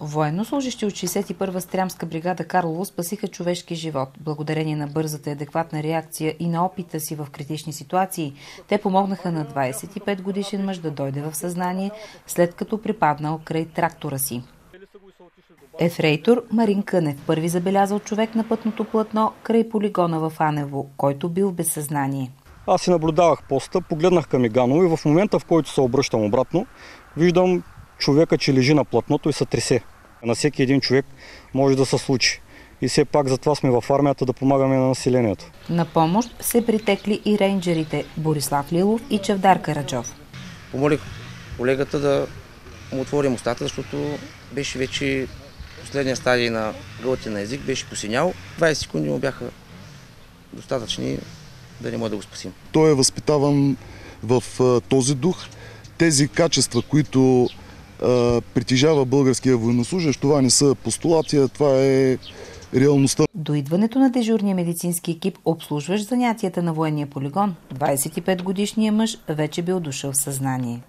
Военнослужащи от 61-а стрямска бригада Карлово спасиха човешки живот. Благодарение на бързата и адекватна реакция и на опита си в критични ситуации, те помогнаха на 25 годишен мъж да дойде в съзнание, след като припаднал край трактора си. Ефрейтор Марин Кънев първи забелязал човек на пътното платно край полигона в Анево, който бил без съзнание. Аз си наблюдавах поста, погледнах към Иганово и в момента, в който се обръщам обратно, виждам човека, че лежи на платното и се тресе. На всеки един човек може да се случи. И все пак затова сме в армията да помагаме на населението. На помощ се притекли и рейнджерите Борислав Лилов и Чевдар Караджов. Помолих колегата да му отворим устата, защото беше вече последния стадий на гълътия на език, беше посинял. 20 секунди му бяха достатъчни да не може да го спасим. Той е възпитаван в този дух. Тези качества, които притежава българския военнослужащ. Това не са постулати, това е реалността. До идването на дежурния медицински екип, обслужващ занятията на военния полигон, 25 годишният мъж вече бил дошъл в съзнание.